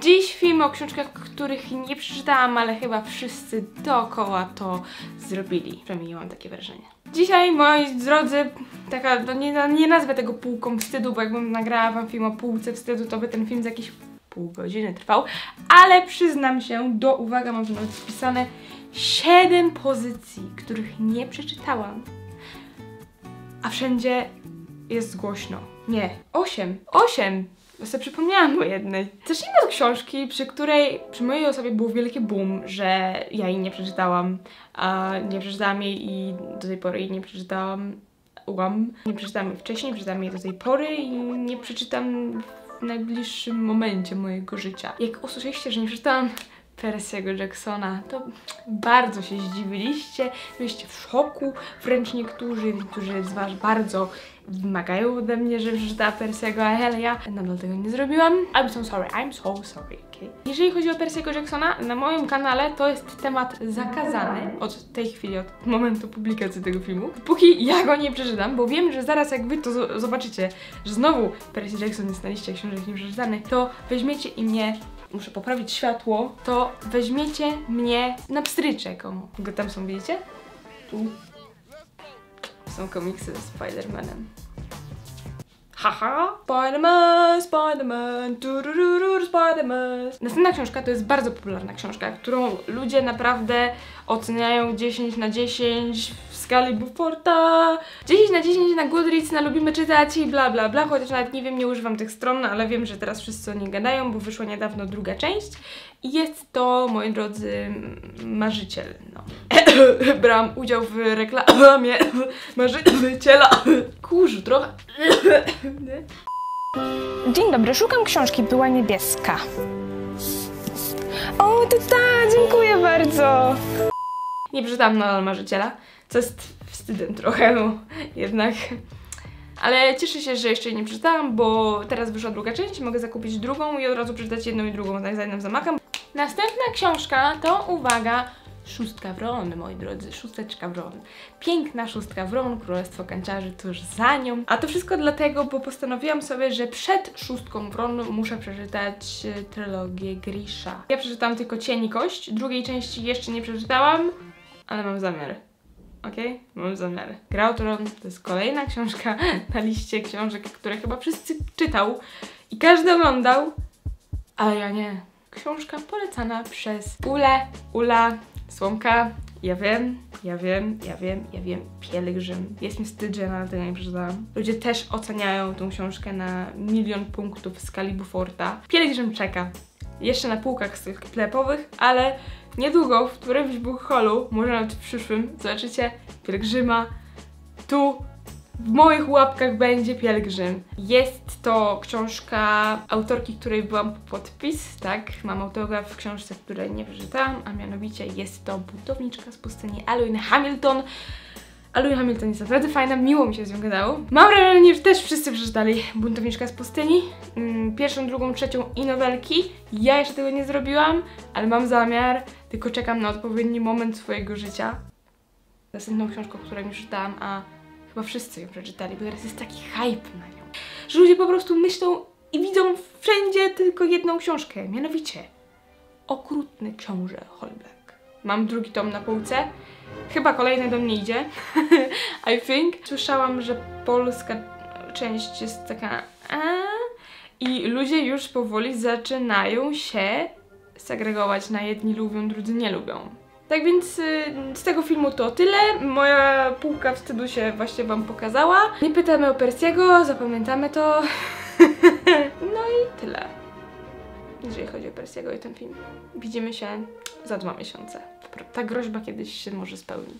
Dziś film o książkach, których nie przeczytałam, ale chyba wszyscy dookoła to zrobili. Przynajmniej mam takie wrażenie. Dzisiaj, moi drodzy, taka, no nie, nie nazwę tego półką wstydu, bo jakbym nagrała wam film o półce wstydu, to by ten film z jakieś pół godziny trwał, ale przyznam się do, uwaga, mam tu nawet wpisane, 7 pozycji, których nie przeczytałam, a wszędzie jest głośno. Nie, 8. 8! Bo sobie przypomniałam o jednej. Zacznijmy od książki, przy której, przy mojej osobie było wielkie boom, że ja jej nie przeczytałam, a nie przeczytałam jej i do tej pory jej nie przeczytałam. Łam. Nie przeczytałam jej wcześniej, przeczytałam jej do tej pory i nie przeczytam w najbliższym momencie mojego życia. Jak usłyszeliście, że nie przeczytałam Percy'ego Jacksona, to bardzo się zdziwiliście, byliście w szoku, wręcz niektórzy, niektórzy z Was bardzo wymagają ode mnie, żebym przeczytała Percy'ego, ale ja nadal tego nie zrobiłam. I'm so sorry, I'm so sorry, okay? Jeżeli chodzi o Percy'ego Jacksona, na moim kanale to jest temat zakazany od tej chwili, od momentu publikacji tego filmu, póki ja go nie przeczytam, bo wiem, że zaraz jak Wy to zobaczycie, że znowu Percy Jackson jest na liście książek nieprzeczytanych, to weźmiecie i mnie muszę poprawić światło, to weźmiecie mnie na pstryczek. Go tam są, widzicie? Tu. Są komiksy ze Spider-Manem. Haha! Spider-Man, Spider-Man, Spider-Man. Następna książka to jest bardzo popularna książka, którą ludzie naprawdę oceniają 10 na 10 w skali Bufforta, 10 na 10 na Goodreads, na lubimy czytać i bla bla bla, chociaż nawet nie wiem, nie używam tych stron, ale wiem, że teraz wszyscy o niej gadają, bo wyszła niedawno druga część i jest to, moi drodzy, marzyciel. Brałam udział w reklamie marzyciela. Kurzu, trochę. Dzień dobry, szukam książki Była niebieska. O, to ta, dziękuję bardzo. Nie przeczytałam nadal marzyciela, co jest wstydem trochę, no jednak. Ale cieszę się, że jeszcze jej nie przeczytałam, bo teraz wyszła druga część, mogę zakupić drugą i od razu przeczytać jedną i drugą, tak za jednym zamachem. Następna książka to, uwaga, Szóstka Wron, moi drodzy, szósteczka Wron. Piękna szóstka Wron, Królestwo Kanciarzy tuż za nią. A to wszystko dlatego, bo postanowiłam sobie, że przed szóstką Wron muszę przeczytać e, trylogię Grisha. Ja przeczytałam tylko Cień drugiej części jeszcze nie przeczytałam, ale mam zamiar. Okej? Okay? Mam zamiar. Gra Tron to jest kolejna książka na liście książek, które chyba wszyscy czytał i każdy oglądał, ale ja nie. Książka polecana przez Ule, Ula, Słomka, ja wiem, ja wiem, ja wiem, ja wiem, Pielgrzym. Jest mi wstyd, że na tego nie przeczytałam. Ludzie też oceniają tą książkę na milion punktów w skali Buforta. Pielgrzym czeka. Jeszcze na półkach sklepowych, ale niedługo w którymś bookhaulu, może nawet w przyszłym, zobaczycie Pielgrzyma tu w moich łapkach będzie Pielgrzym. Jest to książka autorki, której byłam po podpis, tak? Mam autograf w książce, której nie przeczytałam, a mianowicie jest to Budowniczka z pustyni Aluin Hamilton. Aluin Hamilton jest naprawdę fajna, miło mi się z nią gadało. Mam wrażenie, że też wszyscy przeczytali Buntowniczka z pustyni. Mm, pierwszą, drugą, trzecią i nowelki. Ja jeszcze tego nie zrobiłam, ale mam zamiar, tylko czekam na odpowiedni moment swojego życia. Następną książką, którą już czytałam, a Chyba wszyscy ją przeczytali, bo teraz jest taki hype na nią. Że ludzie po prostu myślą i widzą wszędzie tylko jedną książkę, mianowicie Okrutny książę Holbeck. Mam drugi tom na półce. Chyba kolejny do mnie idzie. I think. Słyszałam, że polska część jest taka i ludzie już powoli zaczynają się segregować na jedni lubią, drudzy nie lubią. Tak więc y, z tego filmu to tyle. Moja półka wstydu się właśnie wam pokazała. Nie pytamy o Persiego, zapamiętamy to. no i tyle. Jeżeli chodzi o Persiego i ten film. Widzimy się za dwa miesiące. Ta groźba kiedyś się może spełni.